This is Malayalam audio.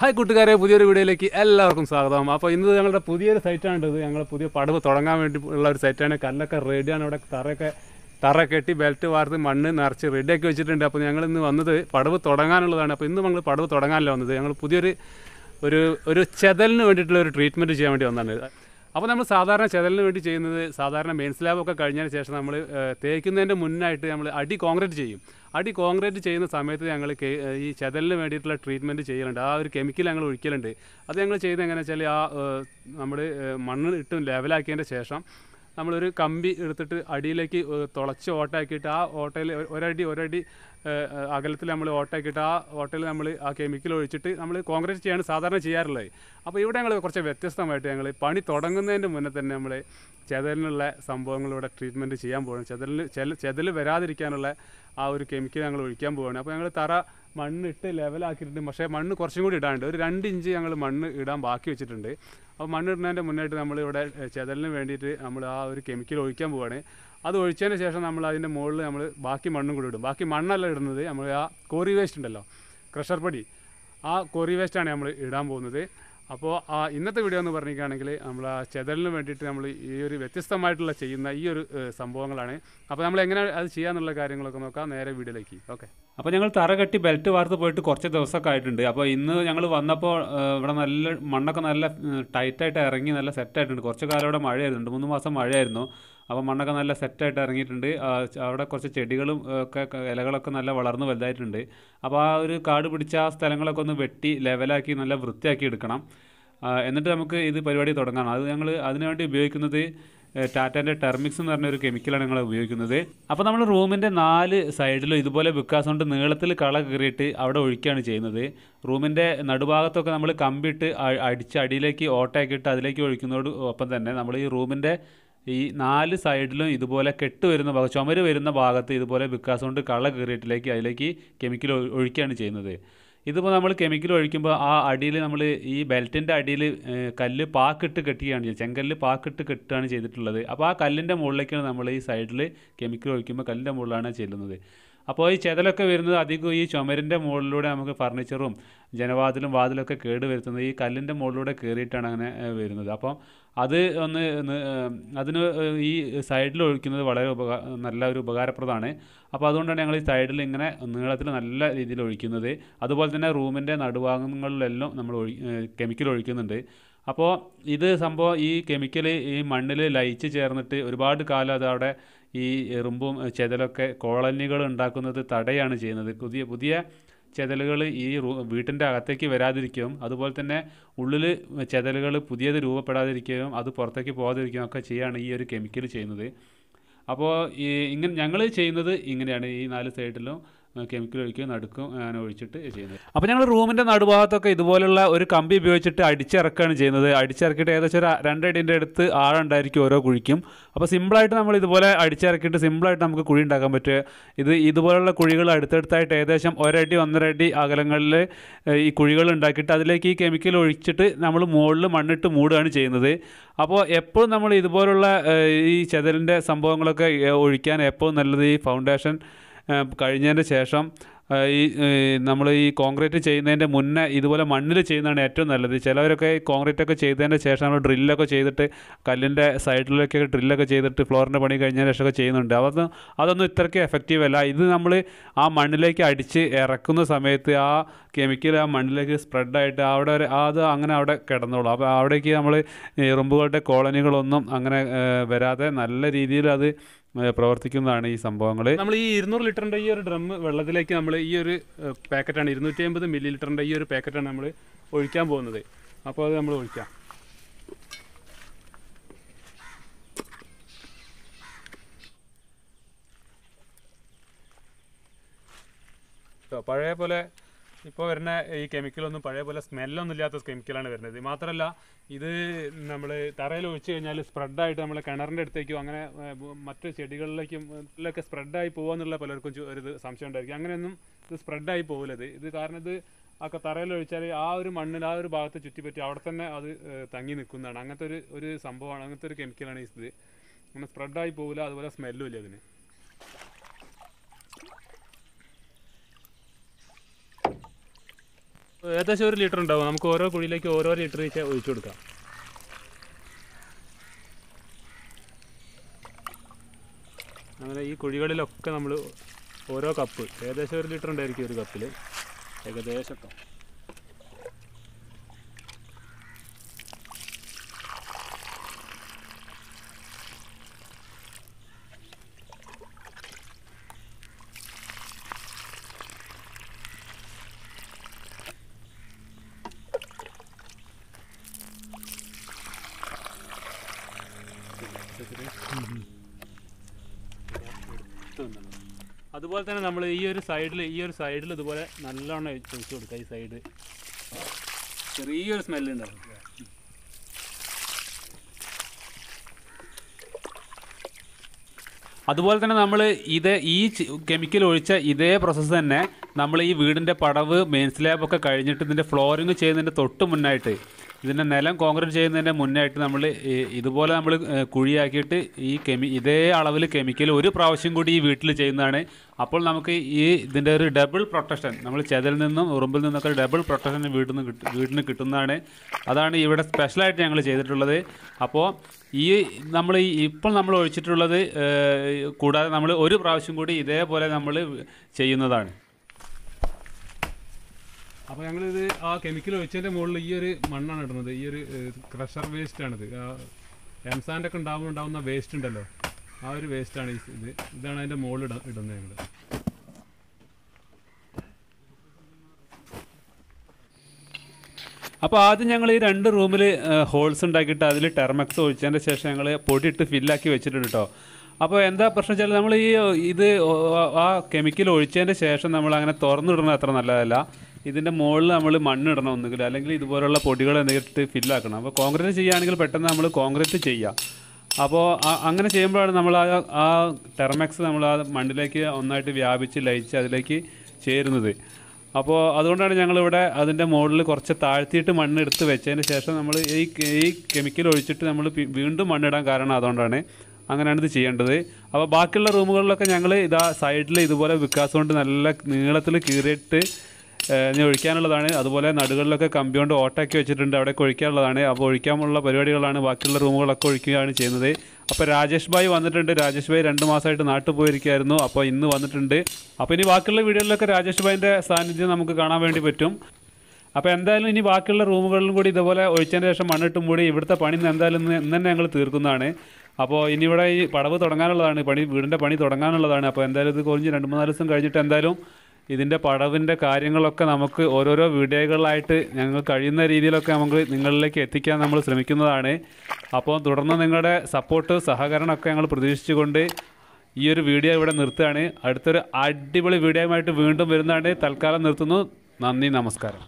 ഹായ് കൂട്ടുകാരെ പുതിയൊരു വീഡിയോയിലേക്ക് എല്ലാവർക്കും സ്വാഗതം. അപ്പോൾ ഇന്ന് ഞങ്ങളുടെ പുതിയൊരു സൈറ്റാണ് ഇത്. ഞങ്ങൾ പുതിയ പടവ് തുടങ്ങാൻ വേണ്ടി ഉള്ള ഒരു സൈറ്റാണ് കല്ലൊക്കെ റെഡിയാണ് അവിടെ തറയൊക്കെ തറ കെട്ടി ബെൽറ്റ് വാർത്ത് മണ്ണ് നിറച്ച് റെഡിയാക്കി വെച്ചിട്ടുണ്ട്. അപ്പോൾ ഞങ്ങൾ ഇന്ന് വന്നത് പടവ് തുടങ്ങാനുള്ളതാണ്. അപ്പോൾ ഇന്ന് നമ്മൾ പടവ് തുടങ്ങാനല്ല വന്നത്. ഞങ്ങൾ പുതിയൊരു ഒരു ഒരു ചെതലിന് വേണ്ടിയിട്ടുള്ള ഒരു ട്രീറ്റ്മെന്റ് ചെയ്യാൻ വേണ്ടി വന്നതാണ്. അപ്പോൾ നമ്മൾ സാധാരണ ചെതലിന് വേണ്ടി ചെയ്യുന്നത് സാധാരണ മെയിൻ സ്ലാബൊക്കെ കഴിഞ്ഞതിന് ശേഷം നമ്മൾ തേക്കുന്നതിന്റെ മുന്നായിട്ട് നമ്മൾ അടി കോൺക്രീറ്റ് ചെയ്യും. അടി കോൺക്രീറ്റ് ചെയ്യുന്ന സമയത്ത് ഞങ്ങൾ ഈ ചെതലിന് വേണ്ടിയിട്ടുള്ള ട്രീറ്റ്മെന്റ് ചെയ്യലുണ്ട്. ആ ഒരു കെമിക്കൽ ഞങ്ങൾ ഒഴിക്കലുണ്ട്. അത് ഞങ്ങൾ ചെയ്യുന്നത് എങ്ങനെയാണെന്ന് വെച്ചാൽ ആ നമ്മൾ മണ്ണ് ഇട്ട് ലെവലാക്കിയതിന്റെ ശേഷം നമ്മളൊരു കമ്പി എടുത്തിട്ട് അടിയിലേക്ക് തുളച്ച് ഓട്ടാക്കിയിട്ട് ആ ഓട്ടയിൽ ഒരടി ഒരടി അകലത്തിൽ നമ്മൾ ഓട്ടാക്കിയിട്ട് ആ ഓട്ടയിൽ നമ്മൾ ആ കെമിക്കൽ ഒഴിച്ചിട്ട് നമ്മൾ കോൺക്രീറ്റ് ചെയ്യാണ് സാധാരണ ചെയ്യാറുള്ളത് അപ്പോൾ ഇവിടെ ഞങ്ങൾ കുറച്ച് വ്യത്യസ്തമായിട്ട് ഞങ്ങൾ പണി തുടങ്ങുന്നതിന്റെ മുന്നേ തന്നെ നമ്മൾ ചെതലിനുള്ള സംഭവങ്ങളിവിടെ ട്രീറ്റ്മെന്റ് ചെയ്യാൻ പോവുകയാണ്. ചെതലിന് ചെതൽ വരാതിരിക്കാനുള്ള ആ ഒരു കെമിക്കൽ ഞങ്ങൾ ഒഴിക്കാൻ പോവുകയാണ്. അപ്പോൾ ഞങ്ങൾ തറ മണ്ണിട്ട് ലെവലാക്കിയിട്ടുണ്ട് പക്ഷേ മണ്ണ് കുറച്ചും കൂടി ഇടാനുണ്ട്. ഒരു രണ്ട് ഇഞ്ച് ഞങ്ങൾ മണ്ണ് ഇടാൻ ബാക്കി വെച്ചിട്ടുണ്ട്. അപ്പോൾ മണ്ണ് ഇടുന്നതിന്റെ മുന്നായിട്ട് ഏഹ്, ചെതലിന് വേണ്ടിയിട്ട് നമ്മൾ ആ ഒരു കെമിക്കൽ ഒഴിക്കാൻ പോവുകയാണ് അത് ഒഴിച്ചതിന് ശേഷം നമ്മൾ അതിന്റെ മുകളിൽ നമ്മൾ ബാക്കി മണ്ണും കൂടി ഇടും. ബാക്കി മണ്ണല്ല ഇടുന്നത്. നമ്മൾ ആ കോറി വേസ്റ്റ് ഉണ്ടല്ലോ ക്രഷർ പൊടി. ആ കോറി വേസ്റ്റാണ് നമ്മൾ ഇടാൻ പോകുന്നത്. അപ്പോൾ ആ ഇന്നത്തെ വീഡിയോ എന്ന് പറഞ്ഞിരിക്കുകയാണെങ്കിൽ നമ്മൾ ആ ചെതലിന് വേണ്ടിയിട്ട് നമ്മൾ ഈ ഒരു വ്യത്യസ്തമായിട്ടുള്ള ചെയ്യുന്ന ഈ ഒരു സംഭവങ്ങളാണ്. അപ്പോൾ നമ്മൾ എങ്ങനെ അത് ചെയ്യാന്നുള്ള കാര്യങ്ങളൊക്കെ നോക്കാം. നേരെ വീഡിയോയിലേക്ക്. ഓക്കെ. അപ്പോൾ ഞങ്ങൾ തറ കെട്ടി ബെൽറ്റ് വാർത്ത് പോയിട്ട് കുറച്ച് ദിവസമൊക്കെ ആയിട്ടുണ്ട്. അപ്പോൾ ഇന്ന് ഞങ്ങൾ വന്നപ്പോൾ ഇവിടെ നല്ല മണ്ണൊക്കെ നല്ല ടൈറ്റായിട്ട് ഇറങ്ങി നല്ല സെറ്റായിട്ടുണ്ട് കുറച്ച് കാലം ഇവിടെ മഴയായിരുന്നു. മൂന്ന് മാസം മഴയായിരുന്നു. അപ്പോൾ മണ്ണൊക്കെ നല്ല സെറ്റായിട്ട് ഇറങ്ങിയിട്ടുണ്ട്. അവിടെ കുറച്ച് ചെടികളും ഒക്കെ ഇലകളൊക്കെ നല്ല വളർന്ന് വലുതായിട്ടുണ്ട്. അപ്പോൾ ആ ഒരു കാട് പിടിച്ച ആ സ്ഥലങ്ങളൊക്കെ ഒന്ന് വെട്ടി ലെവലാക്കി നല്ല വൃത്തിയാക്കി എടുക്കണം. എന്നിട്ട് നമുക്ക് ഇത് പരിപാടി തുടങ്ങാം. അത് ഞങ്ങൾ അതിനുവേണ്ടി ഉപയോഗിക്കുന്നത് ടാറ്റാന്റെ ടെർമിക്സ് എന്ന് പറഞ്ഞ ഒരു കെമിക്കലാണ് ഞങ്ങൾ ഉപയോഗിക്കുന്നത്. അപ്പോൾ നമ്മൾ റൂമിന്റെ നാല് സൈഡിലും ഇതുപോലെ ബുക്കാസ് കൊണ്ട് നീളത്തിൽ കള കീറിയിട്ട് അവിടെ ഒഴിക്കുകയാണ് ചെയ്യുന്നത്. റൂമിന്റെ നടുഭാഗത്തൊക്കെ നമ്മൾ കമ്പിട്ട് അടിച്ച് അടിയിലേക്ക് ഓട്ടയാക്കിയിട്ട് അതിലേക്ക് ഒഴിക്കുന്നതോട് ഒപ്പം തന്നെ നമ്മൾ ഈ റൂമിന്റെ ഈ നാല് സൈഡിലും ഇതുപോലെ കെട്ട് വരുന്ന ഭാഗം ചുമര് വരുന്ന ഭാഗത്ത് ഇതുപോലെ ബിക്കാസ് കൊണ്ട് കള കീറിയിട്ടിലേക്ക് അതിലേക്ക് കെമിക്കൽ ഒഴിക്കുകയാണ് ചെയ്യുന്നത്. ഇതിപ്പോൾ നമ്മൾ കെമിക്കൽ ഒഴിക്കുമ്പോൾ ആ അടിയിൽ നമ്മൾ ഈ ബെൽറ്റിന്റെ അടിയിൽ കല്ല് പാക്കിട്ട് കെട്ടുകയാണ് ചെയ്യുന്നത് ചെങ്കല്ല് പാക്കിട്ട് കെട്ടുകയാണ് ചെയ്തിട്ടുള്ളത്. അപ്പോൾ ആ കല്ലിന്റെ മുകളിലേക്കാണ് നമ്മൾ ഈ സൈഡിൽ കെമിക്കൽ ഒഴിക്കുമ്പോൾ കല്ലിന്റെ മുകളിലാണ് ചെല്ലുന്നത്. അപ്പോൾ ഈ ചെതലൊക്കെ വരുന്നത് അധികം ഈ ചുമരിന്റെ മുകളിലൂടെ നമുക്ക് ഫർണിച്ചറും ജനവാതിലും വാതിലൊക്കെ കേട് വരുത്തുന്നത് ഈ കല്ലിന്റെ മുകളിലൂടെ കയറിയിട്ടാണ് അങ്ങനെ വരുന്നത്. അപ്പം അത് ഒന്ന് അതിന് ഈ സൈഡിൽ ഒഴിക്കുന്നത് വളരെ ഉപകാ നല്ല ഒരു ഉപകാരപ്രദമാണ്. അപ്പോൾ അതുകൊണ്ടാണ് ഞങ്ങൾ ഈ സൈഡിൽ ഇങ്ങനെ നീളത്തിൽ നല്ല രീതിയിൽ ഒഴിക്കുന്നത്. അതുപോലെ തന്നെ റൂമിന്റെ നടുഭാഗങ്ങളിലെല്ലാം നമ്മൾ ഒഴി കെമിക്കൽ ഒഴിക്കുന്നുണ്ട്. അപ്പോൾ ഇത് സംഭവം ഈ കെമിക്കൽ ഈ മണ്ണിൽ ലയിച്ച് ചേർന്നിട്ട് ഒരുപാട് കാലം അതവിടെ ഈ എറുമ്പും ചെതലൊക്കെ കോളനികൾ ഉണ്ടാക്കുന്നത് തടയാണ് ചെയ്യുന്നത്. പുതിയ പുതിയ ചെതലുകൾ ഈ വീട്ടിന്റെ അകത്തേക്ക് വരാതിരിക്കുകയും അതുപോലെ തന്നെ ഉള്ളിൽ ചെതലുകൾ പുതിയത് രൂപപ്പെടാതിരിക്കുകയും അത് പുറത്തേക്ക് പോകാതിരിക്കുകയും ഒക്കെ ചെയ്യാണ് ഈ ഒരു കെമിക്കൽ ചെയ്യുന്നത്. അപ്പോൾ ഈ ഇങ്ങനെ ഞങ്ങൾ ചെയ്യുന്നത് ഇങ്ങനെയാണ് ഈ നാല് സൈഡിലും. കെമിക്കൽ ഒഴിക്കുകയും നടുക്കും അങ്ങനെ ഒഴിച്ചിട്ട് ചെയ്യുന്നത്. അപ്പോൾ ഞങ്ങൾ റൂമിന്റെ നടുഭാഗത്തൊക്കെ ഇതുപോലുള്ള ഒരു കമ്പി ഉപയോഗിച്ചിട്ട് അടിച്ചിറക്കുകയാണ് ചെയ്യുന്നത്. അടിച്ചിറക്കിയിട്ട് ഏകദേശം ഒരു രണ്ടടിന്റെ അടുത്ത് ആഴുണ്ടായിരിക്കും ഓരോ കുഴിക്കും. അപ്പോൾ സിമ്പിളായിട്ട് നമ്മൾ ഇതുപോലെ അടിച്ചിറക്കിയിട്ട് സിമ്പിളായിട്ട് നമുക്ക് കുഴി ഉണ്ടാക്കാൻ പറ്റുക ഇത് ഇതുപോലുള്ള കുഴികൾ അടുത്തടുത്തായിട്ട് ഏകദേശം ഒരടി ഒന്നര അടി അകലങ്ങളിൽ ഈ കുഴികൾ ഉണ്ടാക്കിയിട്ട് അതിലേക്ക് ഈ കെമിക്കൽ ഒഴിച്ചിട്ട് നമ്മൾ മുകളിൽ മണ്ണിട്ട് മൂടുകയാണ് ചെയ്യുന്നത്. അപ്പോൾ എപ്പോഴും നമ്മൾ ഇതുപോലുള്ള ഈ ചെതലിന്റെ സംഭവങ്ങളൊക്കെ ഒഴിക്കാൻ എപ്പോഴും നല്ലത് ഈ ഫൗണ്ടേഷൻ കഴിഞ്ഞതിന് ശേഷം ഈ നമ്മൾ ഈ കോൺക്രീറ്റ് ചെയ്യുന്നതിന്റെ മുന്നേ ഇതുപോലെ മണ്ണിൽ ചെയ്യുന്നതാണ് ഏറ്റവും നല്ലത്. ചിലവരൊക്കെ കോൺക്രീറ്റ് ഒക്കെ ചെയ്തതിന് ശേഷം നമ്മൾ ഡ്രില്ലൊക്കെ ചെയ്തിട്ട് കല്ലിന്റെ സൈഡിലൊക്കെ ഡ്രില്ലൊക്കെ ചെയ്തിട്ട് ഫ്ലോറിന്റെ പണി കഴിഞ്ഞതിന് ശേഷമൊക്കെ ചെയ്യുന്നുണ്ട്. അതൊന്നും അതൊന്നും ഇത്രയ്ക്ക് എഫക്റ്റീവ് അല്ല. ഇത് നമ്മൾ ആ മണ്ണിലേക്ക് അടിച്ച് ഇറക്കുന്ന സമയത്ത് ആ കെമിക്കൽ ആ മണ്ണിലേക്ക് സ്പ്രെഡായിട്ട് അവിടെ ഒരു- അത് അങ്ങനെ അവിടെ കിടന്നോളൂ. അപ്പോൾ അവിടേക്ക് നമ്മൾ എറുമ്പുകളുടെ കോളനികളൊന്നും അങ്ങനെ വരാതെ നല്ല രീതിയിൽ അത് പ്രവർത്തിക്കുന്നതാണ് ഈ സംഭവങ്ങൾ നമ്മൾ ഈ ഇരുന്നൂറ് ലിറ്ററിന്റെ ഈ ഒരു ഡ്രം വെള്ളത്തിലേക്ക് നമ്മൾ ഈ ഒരു പാക്കറ്റാണ് ഇരുന്നൂറ്റി അമ്പത് മില്ലി ലിറ്ററിന്റെ ഈ ഒരു പാക്കറ്റാണ് നമ്മൾ ഒഴിക്കാൻ പോകുന്നത്. അപ്പോൾ അത് നമ്മൾ ഒഴിക്കാം. പഴയ പോലെ ഇപ്പോൾ വരുന്ന ഈ കെമിക്കലൊന്നും പഴയ പോലെ സ്മെല്ലൊന്നും ഇല്ലാത്ത കെമിക്കലാണ് വരുന്നത്. മാത്രമല്ല ഇത് നമ്മൾ തറയിൽ ഒഴിച്ച് കഴിഞ്ഞാൽ സ്പ്രെഡായിട്ട് നമ്മൾ കിണറിന്റെ അടുത്തേക്കും അങ്ങനെ മറ്റു ചെടികളിലേക്കും ഇതിലൊക്കെ സ്പ്രെഡായി പോകുമെന്നുള്ള പലർക്കും ഒരു സംശയം ഉണ്ടായിരിക്കും. അങ്ങനെയൊന്നും ഇത് സ്പ്രെഡായി പോകില്ല ഇത് കാരണം ഇത് ഒക്കെ തറയിൽ ഒഴിച്ചാൽ ആ ഒരു മണ്ണിൽ ആ ഒരു ഭാഗത്ത് ചുറ്റിപ്പറ്റി അവിടെ തന്നെ അത് തങ്ങി നിൽക്കുന്നതാണ്. അങ്ങനത്തെ ഒരു ഒരു സംഭവമാണ് അങ്ങനത്തെ ഒരു കെമിക്കലാണ് ഇത്. അങ്ങനെ സ്പ്രെഡായി പോകില്ല അതുപോലെ സ്മെല്ലും ഇല്ല ഇതിന്. ഏകദേശം ഒരു ലിറ്റർ ഉണ്ടാവും. നമുക്ക് ഓരോ കുഴിയിലേക്ക് ഓരോ ലിറ്റർ വെച്ച് ഒഴിച്ചു കൊടുക്കാം. അങ്ങനെ ഈ കുഴികളിലൊക്കെ നമ്മൾ ഓരോ കപ്പ് ഏകദേശം ഒരു ലിറ്റർ ഉണ്ടായിരിക്കും ഒരു കപ്പിൽ ഏകദേശം അതുപോലെ തന്നെ നമ്മൾ ഈ ഒരു സൈഡിൽ ഈ ഒരു സൈഡിൽ ഇതുപോലെ നല്ലോണം ഒഴിച്ചു കൊടുക്കുക ഈ സൈഡ് ചെറിയൊരു സ്മെല്ല് ഉണ്ടാവും. അതുപോലെ തന്നെ നമ്മൾ ഇത് ഈ കെമിക്കൽ ഒഴിച്ച ഇതേ പ്രോസസ്സ് തന്നെ നമ്മൾ ഈ വീടിന്റെ പടവ് മെയിൻ സ്ലാബൊക്കെ കഴിഞ്ഞിട്ട് ഇതിന്റെ ഫ്ലോറിങ് ചെയ്യുന്നതിന്റെ തൊട്ട് മുന്നായിട്ട് ഇതിന്റെ നിലം കോൺക്രീറ്റ് ചെയ്യുന്നതിന്റെ മുന്നായിട്ട് നമ്മൾ ഇതുപോലെ നമ്മൾ കുഴിയാക്കിയിട്ട് ഈ കെമി ഇതേ അളവിൽ കെമിക്കൽ ഒരു പ്രാവശ്യം കൂടി ഈ വീട്ടിൽ ചെയ്യുന്നതാണ്. അപ്പോൾ നമുക്ക് ഈ ഇതിന്റെ ഒരു ഡബിൾ പ്രൊട്ടക്ഷൻ നമ്മൾ ചെതലിൽ നിന്നും ഉറുമ്പിൽ നിന്നൊക്കെ ഡബിൾ പ്രൊട്ടക്ഷൻ വീട്ടിൽ നിന്ന് കിട്ടും വീടിന് കിട്ടുന്നതാണ്. അതാണ് ഇവിടെ സ്പെഷ്യലായിട്ട് ഞങ്ങൾ ചെയ്തിട്ടുള്ളത്. അപ്പോൾ ഈ നമ്മൾ ഇപ്പോൾ നമ്മൾ ഒഴിച്ചിട്ടുള്ളത് കൂടാതെ നമ്മൾ ഒരു പ്രാവശ്യം കൂടി ഇതേപോലെ നമ്മൾ ചെയ്യുന്നതാണ്. അപ്പോൾ ഞങ്ങളിത് ആ കെമിക്കൽ ഒഴിച്ചതിന്റെ മുകളിൽ ഈ ഒരു മണ്ണാണ് ഇടുന്നത്. ഈ ഒരു ക്രഷർ വേസ്റ്റ് ആണിത്. എംസാന്റെ ഒക്കെ ഉണ്ടാവുമ്പോൾ ഉണ്ടാവുന്ന വേസ്റ്റ് ഉണ്ടല്ലോ. ആ ഒരു വേസ്റ്റാണ് ഈ ഇത്. ഇതാണ് അതിന്റെ മുകളിൽ ഇട ഇടുന്നത് ഞങ്ങൾ അപ്പോൾ ആദ്യം ഞങ്ങൾ ഈ രണ്ട് റൂമിൽ ഹോൾസ് ഉണ്ടാക്കിയിട്ട് അതിൽ ടെർമക്സ് ഒഴിച്ചതിന്റെ ശേഷം ഞങ്ങൾ പൊടിയിട്ട് ഫില്ലാക്കി വെച്ചിട്ടുണ്ട് കേട്ടോ അപ്പോൾ എന്താ പ്രശ്നം വെച്ചാൽ നമ്മൾ ഈ ഇത് ആ കെമിക്കൽ ഒഴിച്ചതിന്റെ ശേഷം നമ്മൾ അങ്ങനെ തുറന്നിടുന്നത് അത്ര നല്ലതല്ല. ഇതിന്റെ മുകളിൽ നമ്മൾ മണ്ണിടണം ഒന്നുകിൽ. അല്ലെങ്കിൽ ഇതുപോലുള്ള പൊടികൾ എന്തെങ്കിലും ഫില്ലാക്കണം അപ്പോൾ കോൺക്രീറ്റ് ചെയ്യുകയാണെങ്കിൽ പെട്ടെന്ന് നമ്മൾ കോൺക്രീറ്റ് ചെയ്യാം അപ്പോൾ അങ്ങനെ ചെയ്യുമ്പോഴാണ് നമ്മൾ ആ ആ ടെർമാക്സ് നമ്മൾ ആ മണ്ണിലേക്ക് ഒന്നായിട്ട് വ്യാപിച്ച് ലയിച്ച് അതിലേക്ക് ചേരുന്നത്. അപ്പോൾ അതുകൊണ്ടാണ് ഞങ്ങളിവിടെ അതിന്റെ മുകളിൽ കുറച്ച് താഴ്ത്തിയിട്ട് മണ്ണ് എടുത്ത് വെച്ചതിന് ശേഷം നമ്മൾ ഈ ഈ കെമിക്കൽ ഒഴിച്ചിട്ട് നമ്മൾ വീണ്ടും മണ്ണിടാൻ കാരണം അതുകൊണ്ടാണ് അങ്ങനെയാണ് ഇത് ചെയ്യേണ്ടത്. അപ്പോൾ ബാക്കിയുള്ള റൂമുകളിലൊക്കെ ഞങ്ങൾ ഇതാ സൈഡിൽ ഇതുപോലെ വിക്കാസം കൊണ്ട് നല്ല നീളത്തിൽ കീറിയിട്ട് ഇനി ഒഴിക്കാനുള്ളതാണ്. അതുപോലെ നടുകളിലൊക്കെ കമ്പി കൊണ്ട് ഓട്ടാക്കി വെച്ചിട്ടുണ്ട്. അവിടെ ഒഴിക്കാനുള്ളതാണ് അപ്പോൾ ഒഴിക്കാനുള്ള പരിപാടികളാണ്. ബാക്കിയുള്ള റൂമുകളൊക്കെ ഒഴിക്കുകയാണ് ചെയ്യുന്നത്. അപ്പോൾ രാജേഷ് ഭായ് വന്നിട്ടുണ്ട്. രാജേഷ് ഭായ് രണ്ട് മാസമായിട്ട് നാട്ടിൽ പോയിരിക്കുകയായിരുന്നു. അപ്പോൾ ഇന്ന് വന്നിട്ടുണ്ട്. അപ്പോൾ ഇനി ബാക്കിയുള്ള വീഡിയോയിലൊക്കെ രാജേഷ് ഭായിന്റെ സാന്നിധ്യം നമുക്ക് കാണാൻ വേണ്ടി പറ്റും. അപ്പോൾ എന്തായാലും ഇനി ബാക്കിയുള്ള റൂമുകളിലും കൂടി ഇതുപോലെ ഒഴിച്ചതിന് ശേഷം മണ്ണിട്ടും കൂടി ഇവിടുത്തെ പണി എന്തായാലും ഇന്ന് തന്നെ ഞങ്ങൾ തീർക്കുന്നതാണ്. അപ്പോൾ ഇനി ഇവിടെ ഈ പടവ് തുടങ്ങാനുള്ളതാണ്. പണി വീടിന്റെ പണി തുടങ്ങാനുള്ളതാണ്. അപ്പോൾ എന്തായാലും ഇത് കുറഞ്ഞ് രണ്ട് മൂന്നാൽ ദിവസം കഴിഞ്ഞിട്ട് എന്തായാലും ഇതിന്റെ പടവിന്റെ കാര്യങ്ങളൊക്കെ നമുക്ക് ഓരോരോ വീഡിയോകളായിട്ട് ഞങ്ങൾ കഴിയുന്ന രീതിയിലൊക്കെ നമുക്ക് നിങ്ങളിലേക്ക് എത്തിക്കാൻ നമ്മൾ ശ്രമിക്കുന്നതാണ്. അപ്പോൾ തുടർന്ന് നിങ്ങളുടെ സപ്പോർട്ട് സഹകരണമൊക്കെ ഞങ്ങൾ പ്രതീക്ഷിച്ചുകൊണ്ട് ഈ ഒരു വീഡിയോ ഇവിടെ നിർത്തുകയാണ്. അടുത്തൊരു അടിപൊളി വീഡിയോയുമായിട്ട് വീണ്ടും വരുന്നതാണ് തൽക്കാലം നിർത്തുന്നു. നന്ദി നമസ്കാരം.